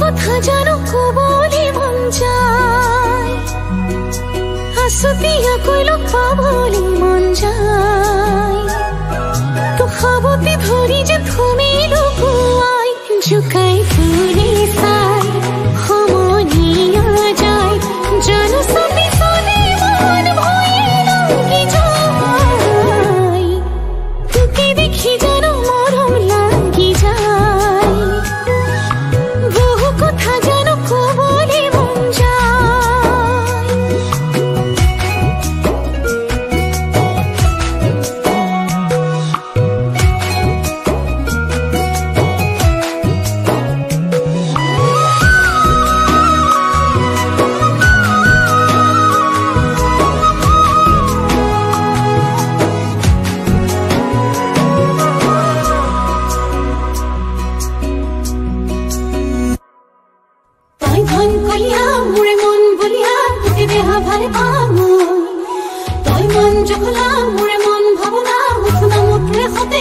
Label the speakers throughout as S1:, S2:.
S1: কথা জানো কবলে মন যায়। হাসতিয়া কইল পাবলে মন যায়। তো খাবতে ধরি যে তুমি বলিয়া মোরে মন বলিয়া তোকে দেহা ভারে পামু তই মন যখলা মোরে মন ভাবনা মুখনা মুখে হতে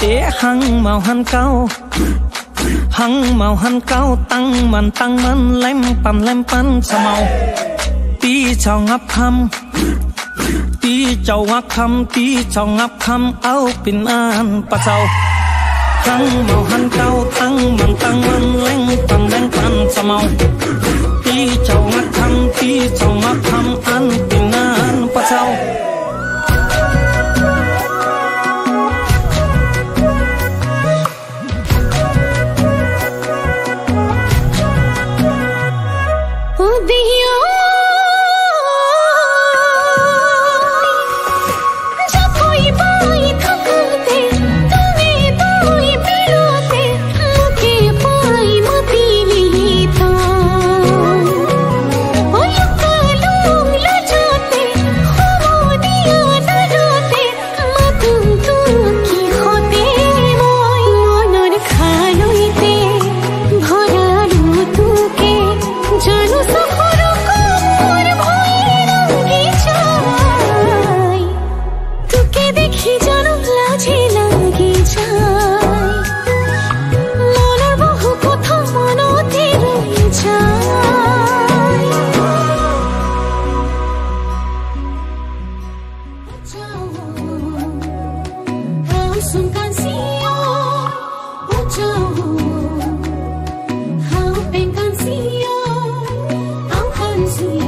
S2: tế hăng màu hăng cao. Hăng màu hăng cao tăng mần tăng mần, lem pan lem pan sa màu tí chào ngắp khăm. Tí chào ngắp khăm tí chào ngắp khăm áo pin an pa chào hăng màu hăng cao tăng mần tăng mần, lem pan lem pan sa màu tí chào ngắp khăm tí chào ngắp khăm an pin an pa chào sungkan can see you?